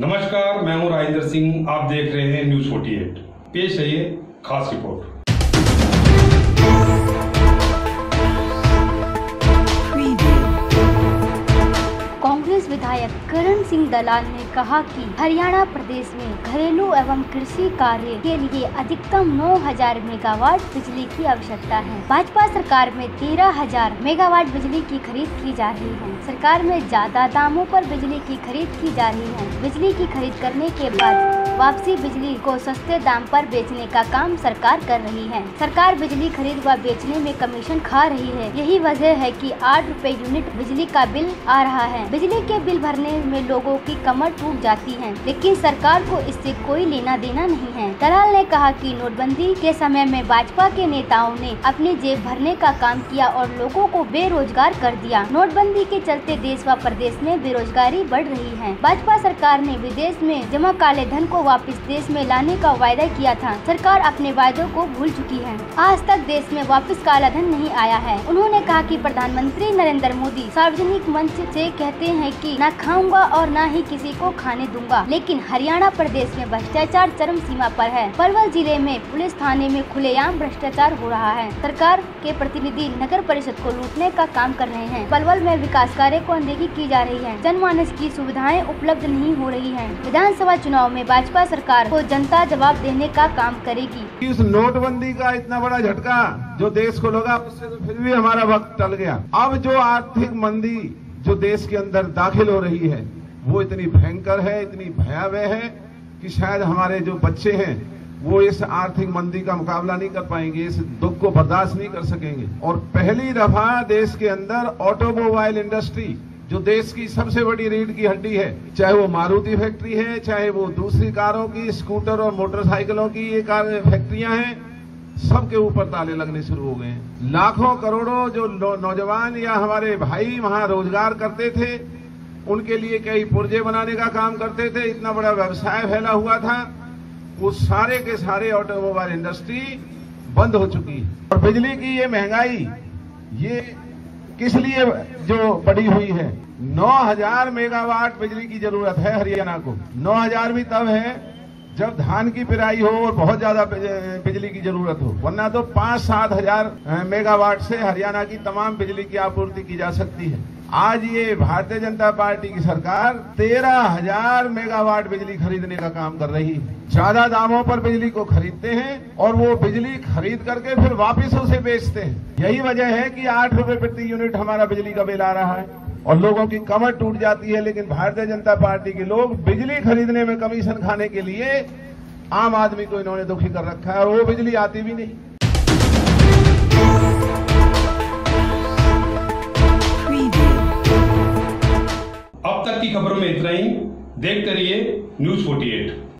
नमस्कार, मैं हूँ राजेंद्र सिंह। आप देख रहे हैं न्यूज़ 48 पेश है ये खास रिपोर्ट। विधायक करण सिंह दलाल ने कहा कि हरियाणा प्रदेश में घरेलू एवं कृषि कार्य के लिए अधिकतम 9000 मेगावाट बिजली की आवश्यकता है। भाजपा सरकार में 13000 मेगावाट बिजली की खरीद की जा रही है। सरकार में ज़्यादा दामों पर बिजली की खरीद की जा रही है। बिजली की खरीद करने के बाद वापसी बिजली को सस्ते दाम पर बेचने का काम सरकार कर रही है। सरकार बिजली खरीद व बेचने में कमीशन खा रही है। यही वजह है कि आठ रुपए यूनिट बिजली का बिल आ रहा है। बिजली के बिल भरने में लोगों की कमर टूट जाती है, लेकिन सरकार को इससे कोई लेना देना नहीं है। दलाल ने कहा कि नोटबंदी के समय में भाजपा के नेताओं ने अपनी जेब भरने का काम किया और लोगों को बेरोजगार कर दिया। नोटबंदी के चलते देश व प्रदेश में बेरोजगारी बढ़ रही है। भाजपा सरकार ने विदेश में जमा काले धन को वापस देश में लाने का वायदा किया था। सरकार अपने वायदों को भूल चुकी है। आज तक देश में वापस काला धन नहीं आया है। उन्होंने कहा कि प्रधानमंत्री नरेंद्र मोदी सार्वजनिक मंच से कहते हैं कि न खाऊँगा और न ही किसी को खाने दूँगा। लेकिन हरियाणा प्रदेश में भ्रष्टाचार चरम सीमा पर है। पलवल ज़िले में पुलिस थाने में खुलेआम भ्रष्टाचार हो रहा है। सरकार के प्रतिनिधि नगर परिषद को लूटने का काम कर रहे हैं। पलवल में विकास कार्य को अनदेखी की जा रही है। जनमानस की सुविधाएँ उपलब्ध नहीं हो रही है। विधानसभा चुनाव में भाजपा सरकार को जनता जवाब देने का काम करेगी। इस नोटबंदी का इतना बड़ा झटका जो देश को लगा, उससे तो फिर भी हमारा वक्त टल गया। अब जो आर्थिक मंदी जो देश के अंदर दाखिल हो रही है, वो इतनी भयंकर है, इतनी भयावह है कि शायद हमारे जो बच्चे हैं, वो इस आर्थिक मंदी का मुकाबला नहीं कर पाएँगे, इस दुख को बर्दाश्त नहीं कर सकेंगे। और पहली दफ़ा देश के अंदर ऑटोमोबाइल इंडस्ट्री जो देश की सबसे बड़ी रीढ़ की हड्डी है, चाहे वो मारुति फैक्ट्री है, चाहे वो दूसरी कारों की, स्कूटर और मोटरसाइकिलों की ये कार फैक्ट्रियाँ हैं, सबके ऊपर ताले लगने शुरू हो गए लाखों करोड़ों जो नौजवान या हमारे भाई वहाँ रोज़गार करते थे, उनके लिए कई पुर्जे बनाने का काम करते थे, इतना बड़ा व्यवसाय फैला हुआ था वो सारे के सारे ऑटोमोबाइल इंडस्ट्री बंद हो चुकी है। और बिजली की ये महँगाई, ये किस लिए जो बढ़ी हुई है? 9000 मेगावाट बिजली की ज़रूरत है हरियाणा को। 9000 भी तब है जब धान की पिराई हो और बहुत ज़्यादा बिजली की ज़रूरत हो, वरना तो पाँच सात हज़ार मेगावाट से हरियाणा की तमाम बिजली की आपूर्ति की जा सकती है। आज ये भारतीय जनता पार्टी की सरकार तेरह हज़ार मेगावाट बिजली खरीदने का काम कर रही है। ज़्यादा दामों पर बिजली को खरीदते हैं और वो बिजली खरीद करके फिर वापस उसे बेचते हैं। यही वजह है कि आठ रुपए प्रति यूनिट हमारा बिजली का बिल आ रहा है। और लोगों की कमर टूट जाती है, लेकिन भारतीय जनता पार्टी के लोग बिजली खरीदने में कमीशन खाने के लिए आम आदमी को इन्होंने दुखी कर रखा है, और वो बिजली आती भी नहीं। अब तक की खबरों में इतना ही। देखते रहिए न्यूज़ 48